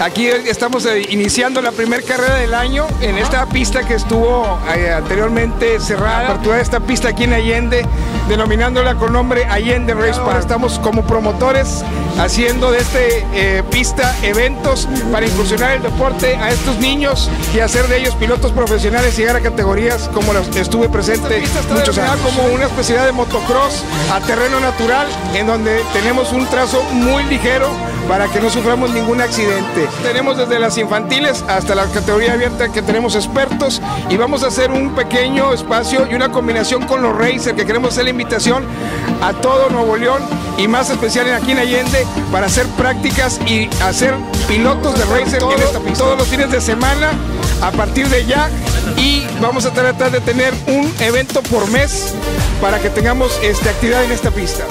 Aquí estamos eh, iniciando la primera carrera del año en esta pista que estuvo eh, anteriormente cerrada. Apertura de esta pista aquí en Allende, denominándola con nombre Allende Race Park. Estamos como promotores haciendo de este eh, pista eventos para incursionar el deporte a estos niños y hacer de ellos pilotos profesionales y llegar a categorías como las estuve presente muchos años. como una especialidad de motocross a terreno natural en donde tenemos un trazo muy ligero para que no suframos ningún accidente. Tenemos desde las infantiles hasta la categoría abierta que tenemos expertos y vamos a hacer un pequeño espacio y una combinación con los racers que queremos hacer la invitación a todo Nuevo León y más especial en aquí en Allende para hacer prácticas y hacer pilotos de racer en esta pista. Todos los fines de semana a partir de ya y vamos a tratar de tener un evento por mes para que tengamos esta actividad en esta pista.